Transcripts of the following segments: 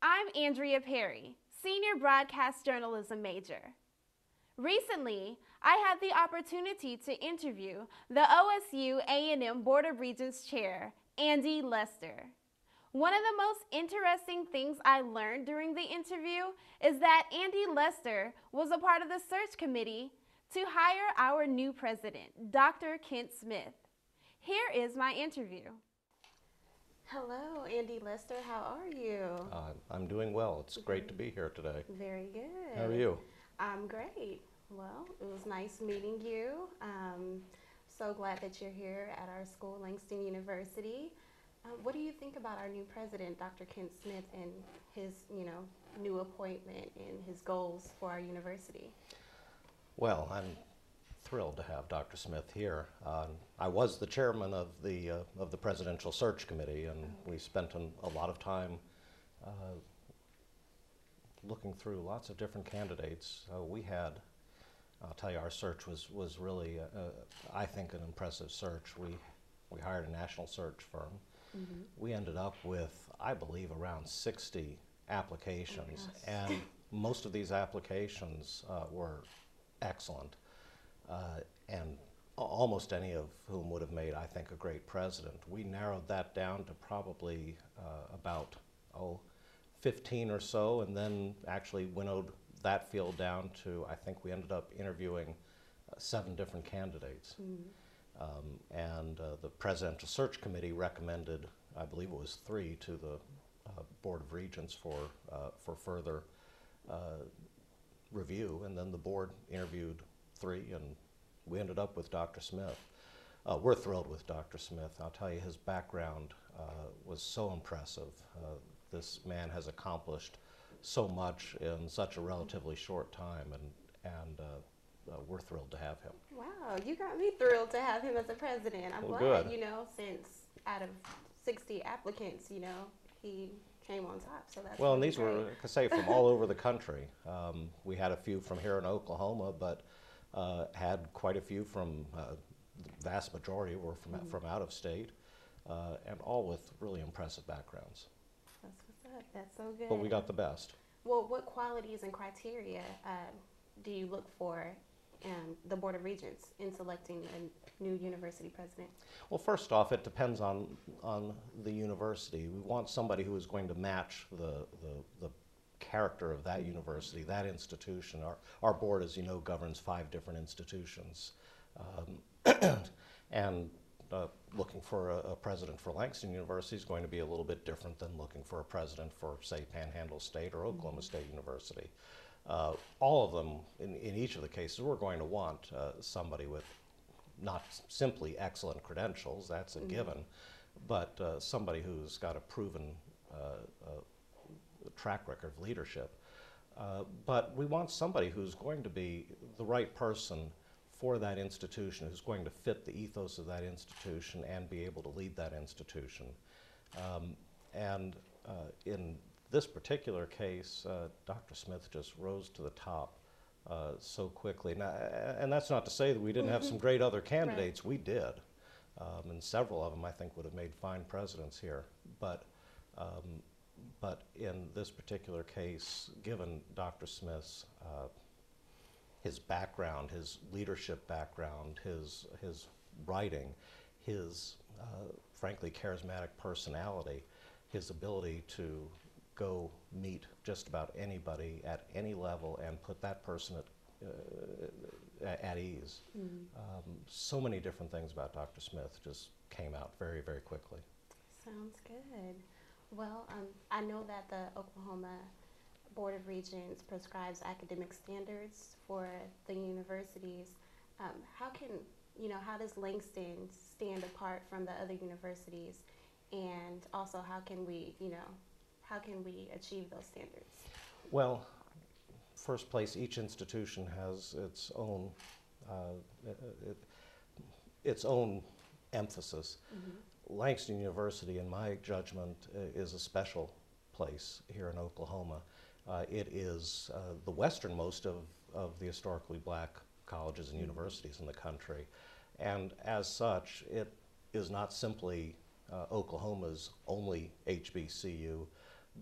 I'm Andrea Perry, Senior Broadcast Journalism major. Recently, I had the opportunity to interview the OSU A&M Board of Regents Chair, Andy Lester. One of the most interesting things I learned during the interview is that Andy Lester was a part of the search committee to hire our new president, Dr. Kent Smith. Here is my interview. Hello, Andy Lester. How are you? Uh, I'm doing well. It's great to be here today. Very good. How are you? I'm great. Well, it was nice meeting you. Um, so glad that you're here at our school, Langston University. Uh, what do you think about our new president, Dr. Kent Smith, and his, you know, new appointment and his goals for our university? Well, I'm thrilled to have Dr. Smith here. Uh, I was the chairman of the uh, of the presidential search committee, and we spent an, a lot of time uh, looking through lots of different candidates. we had I'll tell you, our search was, was really, uh, uh, I think, an impressive search. We, we hired a national search firm. Mm-hmm. We ended up with, I believe, around 60 applications, yes. and most of these applications uh, were excellent, uh, and almost any of whom would have made, I think, a great president. We narrowed that down to probably uh, about, oh, 15 or so, and then actually winnowed that field down to, I think we ended up interviewing uh, seven different candidates. Mm. Um, and uh, the Presidential Search Committee recommended, I believe it was three, to the uh, Board of Regents for, uh, for further uh, review. And then the board interviewed three, and we ended up with Dr. Smith. Uh, we're thrilled with Dr. Smith. I'll tell you, his background was so impressive. this man has accomplished so much in such a relatively short time, and and uh, uh, we're thrilled to have him. Wow, you got me thrilled to have him as a president. I'm well, glad, good. you know, since out of 60 applicants, you know, he came on top. So that's well, and these great. were, I could say, from all over the country. Um, we had a few from here in Oklahoma, but uh, had quite a few from uh, the vast majority were from mm-hmm. from out of state, uh, and all with really impressive backgrounds. That's what's up. That's so good. But we got the best. Well, what qualities and criteria uh, do you look for um, the Board of Regents in selecting a new university president? Well, first off, it depends on on the university. We want somebody who is going to match the the, the character of that university, that institution. Our our board, as you know, governs five different institutions, um, and uh, looking for a, a, president for Langston University is going to be a little bit different than looking for a president for, say, Panhandle State or Oklahoma State University. Uh, all of them, in, in, each of the cases, we're going to want uh, somebody with not simply excellent credentials, that's a mm-hmm. given, but uh, somebody who's got a proven uh, uh, track record of leadership. but we want somebody who's going to be the right person for that institution who's going to fit the ethos of that institution and be able to lead that institution. Um, and uh, in this particular case, uh, Dr. Smith just rose to the top uh, so quickly. Now, and that's not to say that we didn't have some great other candidates. Right. We did. Um, and several of them, I think, would have made fine presidents here. But, um, but in this particular case, given Dr. Smith's uh, his background, his leadership background, his, his writing, his uh, frankly charismatic personality, his ability to go meet just about anybody at any level and put that person at, uh, at ease. Mm-hmm. Um, so many different things about Dr. Smith just came out very, very quickly. Sounds good. Well, um, I know that the Oklahoma Board of Regents prescribes academic standards for the universities. Um, how can, you know, how does Langston stand apart from the other universities? And also, how can we, you know, how can we achieve those standards? Well, first place, each institution has its own, uh, it, its own emphasis. Mm-hmm. Langston University, in my judgment, is a special place here in Oklahoma. Uh, it is uh, the westernmost of, of the historically black colleges and universities in the country. And as such, it is not simply uh, Oklahoma's only HBCU,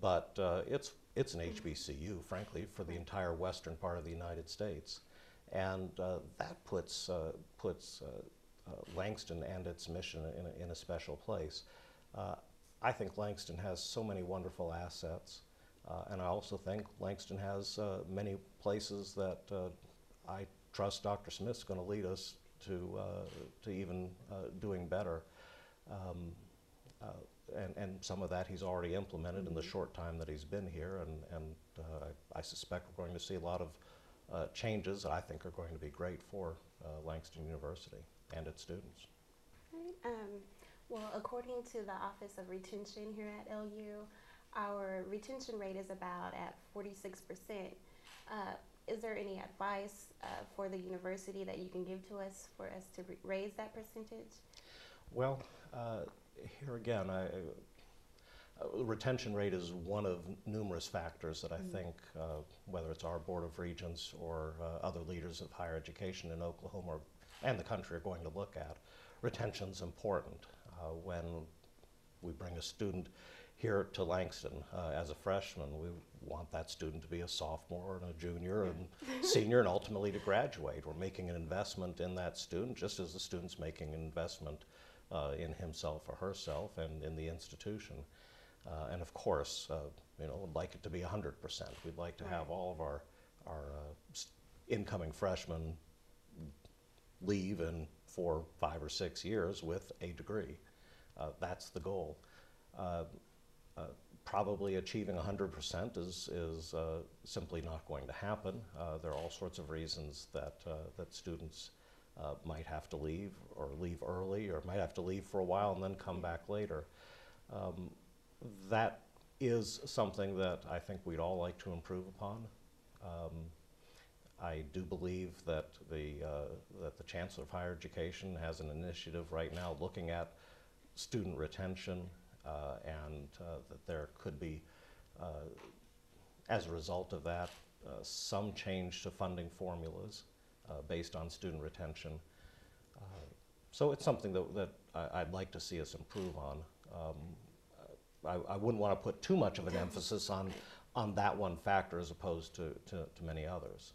but uh, it's, it's an HBCU, frankly, for the entire western part of the United States. And uh, that puts, uh, puts Langston and its mission in a, in a special place. Uh, I think Langston has so many wonderful assets, uh, and I also think Langston has uh, many places that uh, I trust Dr. Smith's going to lead us to, uh, to even uh, doing better. Um, uh, and, and some of that he's already implemented in the short time that he's been here, and, and uh, I, I suspect we're going to see a lot of uh, changes that I think are going to be great for uh, Langston University and its students. Right. Um, well, according to the Office of Retention here at LU, our retention rate is about at 46%. Uh, is there any advice uh, for the university that you can give to us for us to raise that percentage? Well, uh, here again, I, uh, retention rate is one of numerous factors that I think, uh, whether it's our Board of Regents or uh, other leaders of higher education in Oklahoma and the country are going to look at. Retention's important. Uh, when we bring a student here to Langston uh, as a freshman, we want that student to be a sophomore and a junior and senior and ultimately to graduate. We're making an investment in that student just as the student's making an investment uh, in himself or herself and in the institution. Uh, and of course, uh, you know, we'd like it to be 100%. We'd like to have all of our, our uh, incoming freshmen leave in four, five, or six years with a degree. Uh, that's the goal. Uh, uh, probably achieving 100% is, is uh, simply not going to happen. Uh, there are all sorts of reasons that, uh, that students might have to leave or leave early or might have to leave for a while and then come back later. Um, that is something that I think we'd all like to improve upon. Um, I do believe that the, uh, that the Chancellor of Higher Education has an initiative right now looking at student retention uh, and uh, that there could be, uh, as a result of that, uh, some change to funding formulas uh, based on student retention. So it's something that, that I, I'd like to see us improve on. Um, I, I wouldn't want to put too much of an emphasis on, on that one factor as opposed to, to, to many others.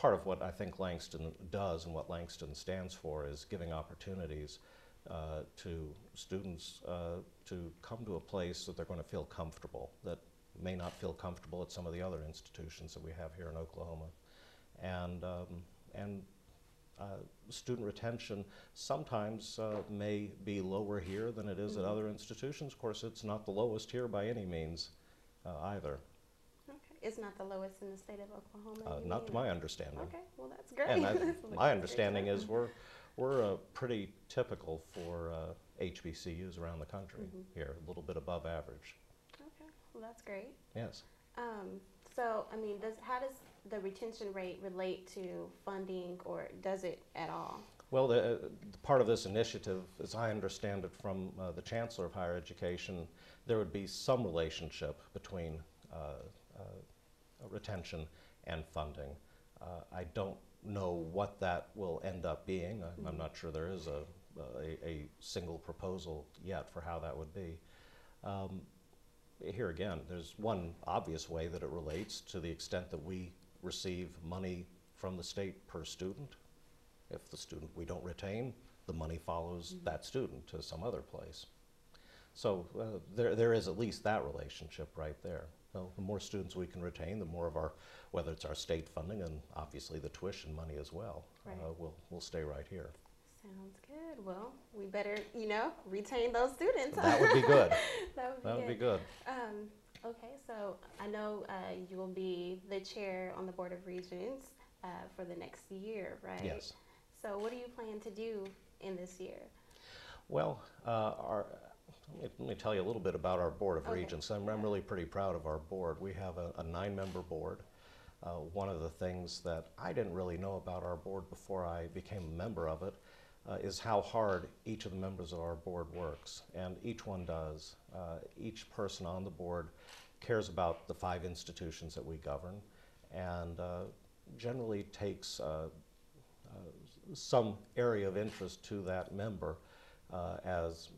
Part of what I think Langston does and what Langston stands for is giving opportunities uh, to students uh, to come to a place that they're going to feel comfortable, that may not feel comfortable at some of the other institutions that we have here in Oklahoma. And, um, and uh, student retention sometimes uh, may be lower here than it is at other institutions. Of course, it's not the lowest here by any means uh, either, It's not the lowest in the state of Oklahoma. uh, not to my understanding. Okay, well, that's great. And I, That's my understanding is we're, we're uh, pretty typical for uh, HBCUs around the country Mhm. here, a little bit above average. Okay, well, that's great. Yes. Um, so, I mean, does, how does the retention rate relate to funding or does it at all? Well, the, uh, part of this initiative, as I understand it from uh, the Chancellor of Higher Education, there would be some relationship between uh, uh, retention and funding. Uh, I don't know what that will end up being. I'm, I'm not sure there is a, a, a single proposal yet for how that would be. Um, here again, there's one obvious way that it relates to the extent that we receive money from the state per student. If the student we don't retain, the money follows that student to some other place. So uh, there, there is at least that relationship right there. So the more students we can retain, the more of our, whether it's our state funding and obviously the tuition money as well, Right. uh, will will stay right here. Sounds good. Well, we better, you know, retain those students. That would be good. that would be That would be good. good. Um, okay, so I know uh, you will be the chair on the Board of Regents uh, for the next year, right? Yes. So, what do you plan to do in this year? Well, uh, our, let me- let me tell you a little bit about our Board of Okay. Regents. I'm, I'm really pretty proud of our board. We have a, a nine-member board. Uh, one of the things that I didn't really know about our board before I became a member of it uh, is how hard each of the members of our board works, and each one does. Uh, each person on the board cares about the five institutions that we govern, and uh, generally takes uh, uh, some area of interest to that member uh, as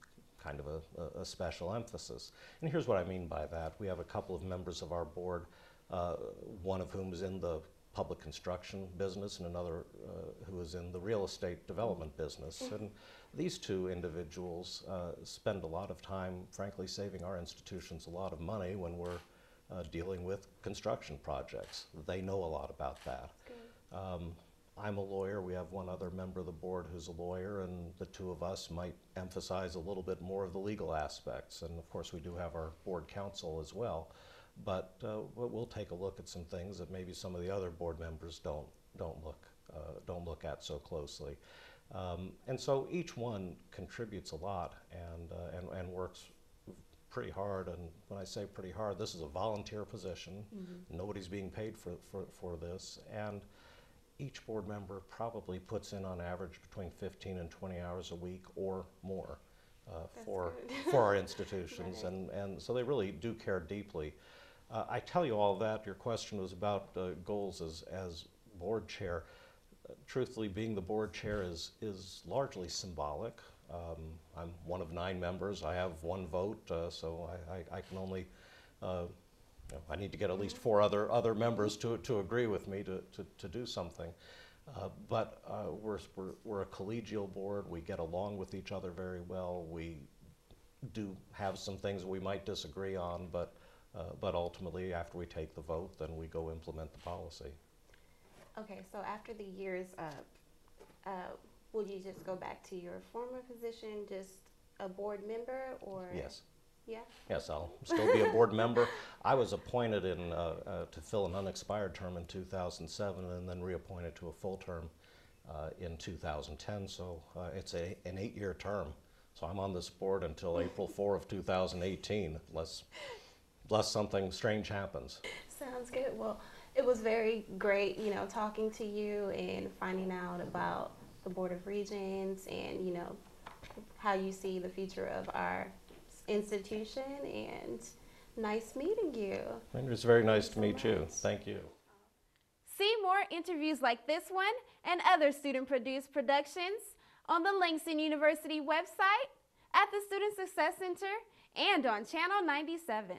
kind of a, a, special emphasis. And here's what I mean by that. We have a couple of members of our board, uh, one of whom is in the public construction business and another uh, who is in the real estate development business. And these two individuals uh, spend a lot of time, frankly, saving our institutions a lot of money when we're uh, dealing with construction projects. They know a lot about that. Um, I'm a lawyer. We have one other member of the board who's a lawyer, and the two of us might emphasize a little bit more of the legal aspects. And of course, we do have our board counsel as well. But uh, we'll take a look at some things that maybe some of the other board members don't don't look uh, don't look at so closely. Um, and so each one contributes a lot and, uh, and and works pretty hard. And when I say pretty hard, this is a volunteer position. Nobody's being paid for, for, for this. And each board member probably puts in on average between 15 and 20 hours a week or more uh, for, for our institutions. Right. And, and so they really do care deeply. Uh, I tell you all that. Your question was about uh, goals as, as board chair. Uh, truthfully, being the board chair is, is largely symbolic. Um, I'm one of nine members. I have one vote, uh, so I, I, I can only uh, you know, I need to get at least four other, other members to, to agree with me to, to, to do something. Uh, but uh, we're, we're, we're a collegial board. We get along with each other very well. We do have some things we might disagree on, but, uh, but ultimately, after we take the vote, then we go implement the policy. Okay, so after the year's up, uh, will you just go back to your former position, just a board member, or? Yes. Yeah. Yes, I'll still be a board member. I was appointed in, uh, uh, to fill an unexpired term in 2007 and then reappointed to a full term uh, in 2010. So uh, it's a, an eight-year term. So I'm on this board until April 4 of 2018, unless, unless something strange happens. Sounds good. Well, it was very great, you know, talking to you and finding out about the Board of Regents and, you know, how you see the future of our institution and nice meeting you. And it's very nice to so meet you. Thank you. See more interviews like this one and other student produced productions on the Langston University website, at the Student Success Center, and on Channel 97.